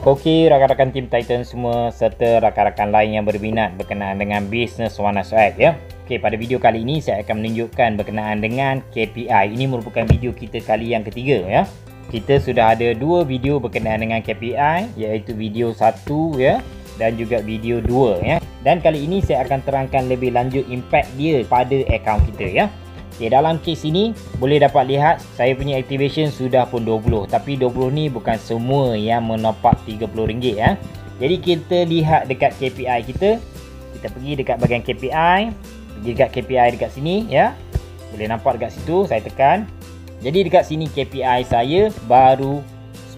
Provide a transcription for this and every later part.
Okey, rakan-rakan tim Titan semua serta rakan-rakan lain yang berminat berkenaan dengan bisnes Warna Swag ya. Okey, pada video kali ini saya akan menunjukkan berkenaan dengan KPI. Ini merupakan video kita kali yang ketiga ya. Kita sudah ada dua video berkenaan dengan KPI iaitu video satu ya dan juga video dua ya. Dan kali ini saya akan terangkan lebih lanjut impact dia pada akaun kita ya. Okay, dalam kes ini boleh dapat lihat saya punya activation sudah pun 20 tapi 20 ni bukan semua yang menopak RM30 ya. Jadi kita lihat dekat KPI kita. Kita pergi dekat bahagian KPI, pergi dekat KPI dekat sini ya. Boleh nampak dekat situ saya tekan. Jadi dekat sini KPI saya baru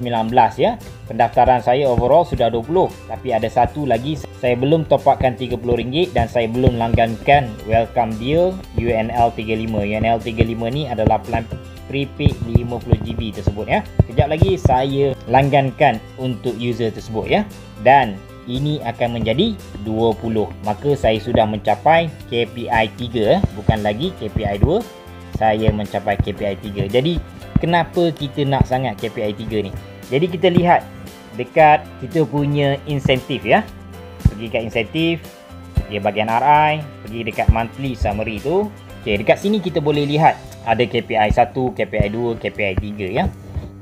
19 ya. Pendaftaran saya overall sudah 20 tapi ada satu lagi saya belum topakkan RM30 dan saya belum langgankan welcome deal UNL35. UNL35 ni adalah plan prepaid 50GB tersebut ya. Kejap lagi saya langgankan untuk user tersebut ya. Dan ini akan menjadi 20. Maka saya sudah mencapai KPI 3 bukan lagi KPI 2. Saya mencapai KPI 3. Jadi kenapa kita nak sangat KPI 3 ni? Jadi kita lihat dekat kita punya insentif ya. Pergi kat insentif pergi bahagian RI pergi dekat monthly summary tu. Okay, dekat sini kita boleh lihat ada KPI 1 KPI 2 KPI 3 ya.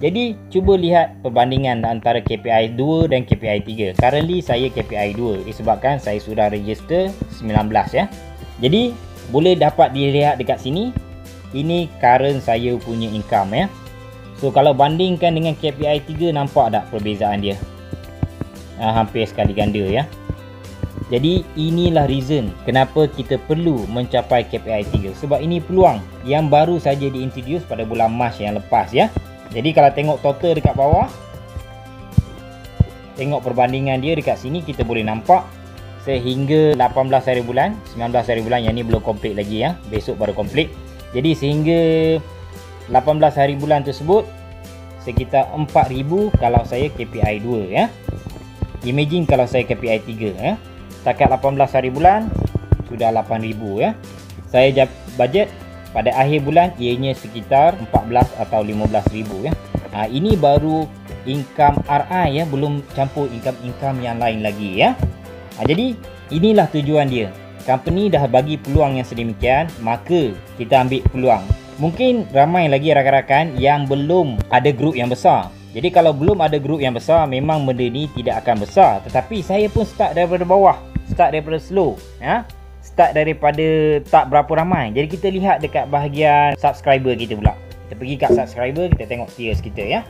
Jadi cuba lihat perbandingan antara KPI 2 dan KPI 3 currently saya KPI 2 disebabkan saya sudah register 19 ya. Jadi boleh dapat dilihat dekat sini ini current saya punya income ya so kalau bandingkan dengan KPI 3 nampak tak perbezaan dia uh, hampir sekali ganda ya jadi inilah reason kenapa kita perlu mencapai KPI 3 sebab ini peluang yang baru saja diintroduce pada bulan Mac yang lepas ya. Jadi kalau tengok total dekat bawah tengok perbandingan dia dekat sini kita boleh nampak sehingga 18 hari bulan, 19 hari bulan yang ni belum komplit lagi ya. Besok baru komplit. Jadi sehingga 18 hari bulan tersebut sekitar 4000 kalau saya KPI 2 ya. Imagine kalau saya KPI 3 ya setakat 18 hari bulan sudah 8000 ya. Saya budget pada akhir bulan ianya sekitar 14 atau 15000 ya. Ha, ini baru income RI ya, belum campur income-income yang lain lagi ya. Ha, jadi inilah tujuan dia. Company dah bagi peluang yang sedemikian, maka kita ambil peluang. Mungkin ramai lagi rakan-rakan yang belum ada grup yang besar. Jadi kalau belum ada grup yang besar, memang benda ni tidak akan besar. Tetapi saya pun start daripada bawah. Start daripada slow ya. Start daripada tak berapa ramai. Jadi kita lihat dekat bahagian subscriber kita pula. Kita pergi kat subscriber kita tengok tiers kita ya.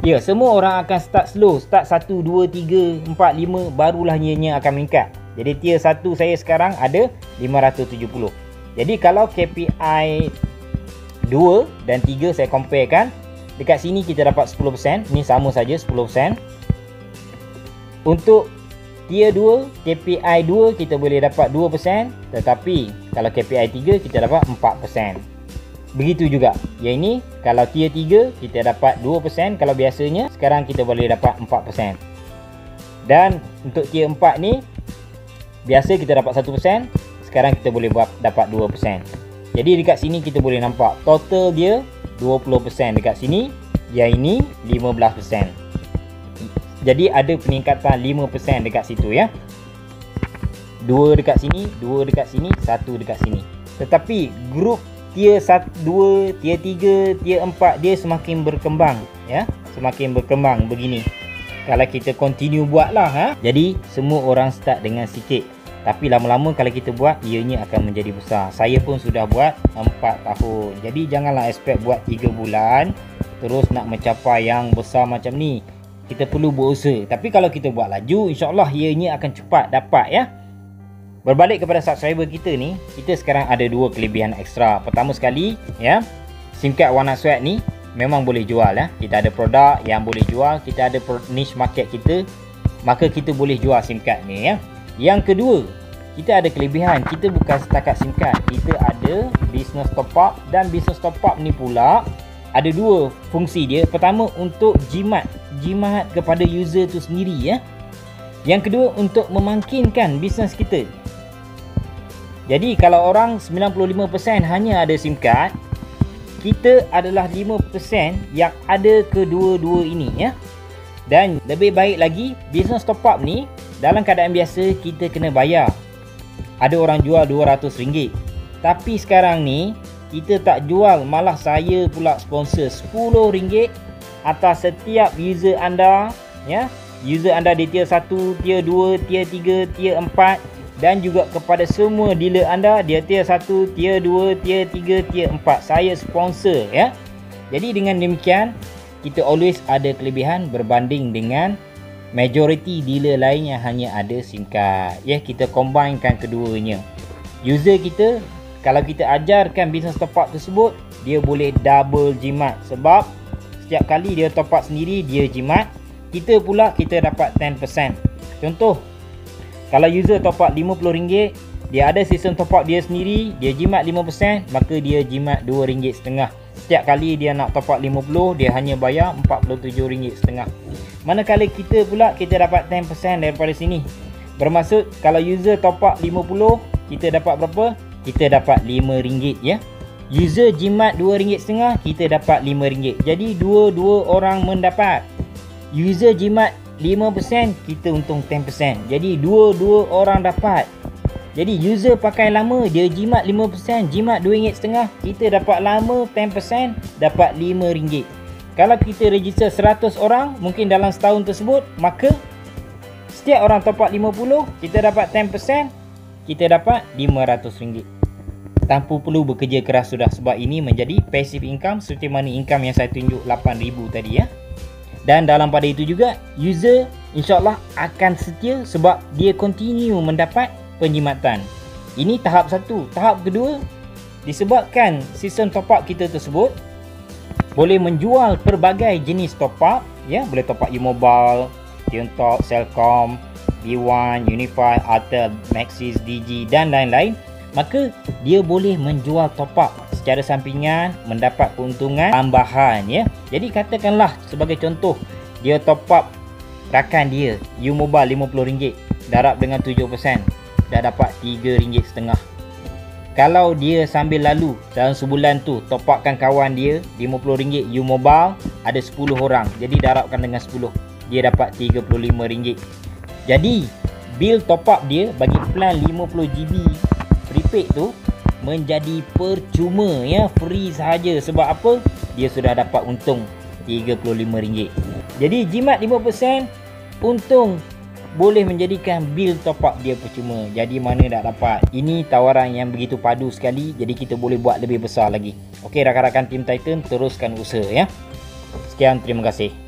Ya semua orang akan start slow. Start 1 2 3 4 5 barulah ianya akan meningkat. Jadi tier 1 saya sekarang ada 570 jadi kalau KPI 2 dan 3 saya compare kan dekat sini kita dapat 10% ni sama saja 10% untuk Tier 2, KPI 2 kita boleh dapat 2% Tetapi kalau KPI 3 kita dapat 4% Begitu juga. Yang ini kalau tier 3 kita dapat 2% Kalau biasanya sekarang kita boleh dapat 4% Dan untuk tier 4 ni Biasa kita dapat 1% Sekarang kita boleh dapat 2% Jadi dekat sini kita boleh nampak Total dia 20% dekat sini Yang ini 15% jadi ada peningkatan 5% dekat situ ya. Dua dekat sini, dua dekat sini, satu dekat sini. Tetapi grup tier 1, 2, tier 3, tier 4 dia semakin berkembang ya. Semakin berkembang begini. Kalau kita continue buatlah ha. Jadi semua orang start dengan sikit. Tapi lama-lama kalau kita buat ianya akan menjadi besar. Saya pun sudah buat 4 tahun. Jadi janganlah expect buat 3 bulan terus nak mencapai yang besar macam ni. Kita perlu berusaha. Tapi kalau kita buat laju insyaallah ianya akan cepat dapat ya. Berbalik kepada subscriber kita ni kita sekarang ada dua kelebihan ekstra. Pertama sekali ya SIM card warna sweat ni memang boleh jual ya. Kita ada produk yang boleh jual kita ada niche market kita maka kita boleh jual SIM card ni ya yang kedua kita ada kelebihan kita bukan setakat SIM card kita ada business top up dan business top up ni pula ada dua fungsi dia pertama untuk jimat jimat kepada user tu sendiri ya. Yang kedua untuk memangkinkan bisnes kita. Jadi kalau orang 95% hanya ada SIM card, kita adalah 5% yang ada kedua-dua ini ya. Dan lebih baik lagi, business top up ni dalam keadaan biasa kita kena bayar. Ada orang jual RM200. Tapi sekarang ni kita tak jual, malah saya pula sponsor RM10 atas setiap user anda, ya. User anda di tier 1, tier 2, tier 3, tier 4 dan juga kepada semua dealer anda dia tier 1, tier 2, tier 3, tier 4. Saya sponsor ya. Jadi dengan demikian kita always ada kelebihan berbanding dengan majority dealer lain yang hanya ada SIM card. Ya, kita combinekan keduanya. User kita kalau kita ajarkan bisnes top up tersebut, dia boleh double jimat sebab setiap kali dia top up sendiri dia jimat, kita pula kita dapat 10%. Contoh, kalau user top up RM50, dia ada sistem top up dia sendiri, dia jimat 5%, maka dia jimat RM2.5. Setiap kali dia nak top up 50, dia hanya bayar RM47.5. Manakala kita pula kita dapat 10% daripada sini. Bermaksud kalau user top up 50, kita dapat berapa? Kita dapat RM5 ya. User jimat RM2.5, kita dapat RM5. Jadi dua-dua orang mendapat. User jimat 5%, kita untung 10%. Jadi dua-dua orang dapat. Jadi user pakai lama dia jimat 5%, jimat RM2.5, kita dapat lama 10%, dapat RM5. Kalau kita register 100 orang, mungkin dalam setahun tersebut, maka setiap orang top up 50, kita dapat 10%, kita dapat RM500. Tanpa perlu bekerja keras sudah sebab ini menjadi passive income seperti mana income yang saya tunjuk 8000 tadi ya. Dan dalam pada itu juga user insyaAllah akan setia sebab dia continue mendapat penjimatan. Ini tahap satu. Tahap kedua, disebabkan sistem top up kita tersebut boleh menjual pelbagai jenis top up, ya, boleh top up U-Mobile, Tiontok, Cellcom, B1, Unify, Atel, Maxis, DG dan lain-lain, maka dia boleh menjual top up secara sampingan mendapat keuntungan tambahan ya. Jadi katakanlah sebagai contoh dia top up rakan dia U-Mobile RM50 darab dengan 7% dah dapat RM3.5 kalau dia sambil lalu dalam sebulan tu top upkan kawan dia RM50 U-Mobile ada 10 orang. Jadi darabkan dengan 10 dia dapat RM35 jadi bil top up dia bagi plan 50GB prepaid tu menjadi percuma ya. Free sahaja. Sebab apa? Dia sudah dapat untung RM35 jadi jimat 5% untung boleh menjadikan bil top up dia percuma. Jadi mana nak dapat? Ini tawaran yang begitu padu sekali. Jadi kita boleh buat lebih besar lagi. Okey rakan-rakan Team Titan teruskan usaha ya. Sekian terima kasih.